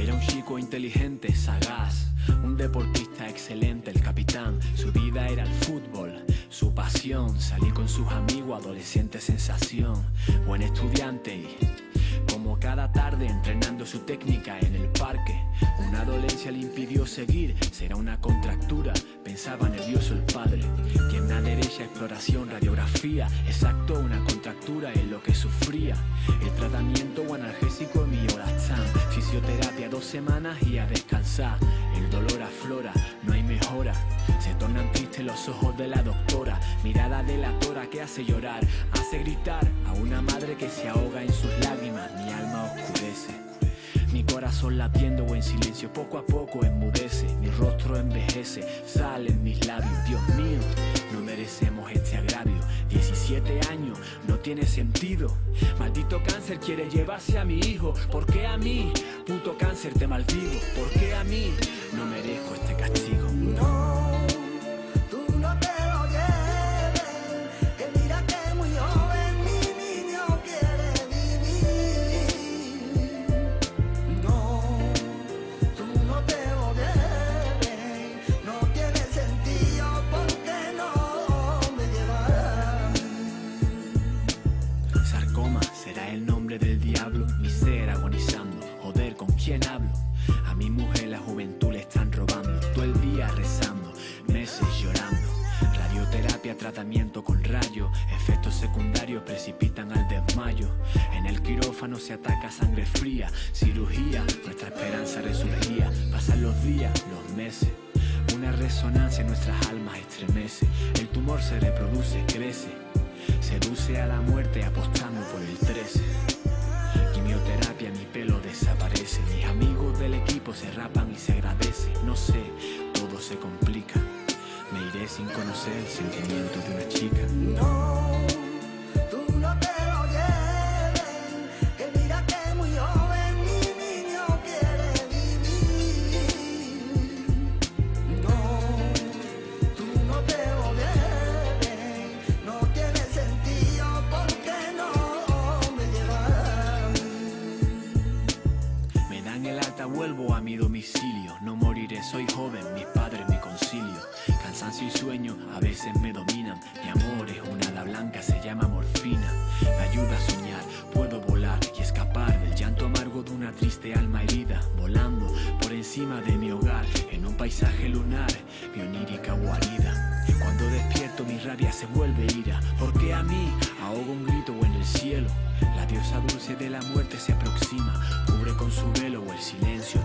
Era un chico inteligente, sagaz, un deportista excelente, el capitán. Su vida era el fútbol, su pasión. Salir con sus amigos, adolescente sensación. Buen estudiante y como cada tarde entrenando su técnica en el parque. Una dolencia le impidió seguir, será una contractura, pensaba nervioso el padre. Pierna derecha, exploración, radiografía, exacto una en lo que sufría. El tratamiento o analgésico miolazán, fisioterapia dos semanas y a descansar. El dolor aflora, no hay mejora. Se tornan tristes los ojos de la doctora, mirada delatora que hace llorar, hace gritar a una madre que se ahoga en sus lágrimas, mi alma oscurece. Mi corazón latiendo o en silencio poco a poco enmudece, mi rostro envejece, tiene sentido. Maldito cáncer quiere llevarse a mi hijo, ¿por qué a mí? Puto cáncer te maldigo, ¿por qué a mí? No merezco este castigo. A mi mujer la juventud le están robando, todo el día rezando, meses llorando. Radioterapia, tratamiento con rayo, efectos secundarios precipitan al desmayo. En el quirófano se ataca sangre fría, cirugía, nuestra esperanza resurgía. Pasan los días, los meses. Una resonancia en nuestras almas estremece. El tumor se reproduce, crece. Seduce a la muerte apostando por el 13. Quimioterapia, mi pelo desaparece. Mis amigos del equipo se rapan y se agradece. No sé, todo se complica. Me iré sin conocer el sentimiento de una dan el alta, vuelvo a mi domicilio. No moriré, soy joven, mis padres mi concilio. Cansancio y sueño a veces me dominan. Mi amor es una hada blanca, se llama morfina. Me ayuda a soñar, puedo volar y escapar del llanto amargo de una triste alma herida. Volando por encima de mi hogar, en un paisaje lunar, mi onírica guarida. Cuando despierto mi rabia se vuelve ira, porque a mí ahogo un grito en el cielo. La diosa dulce de la muerte se aproxima, cubre con su el silencio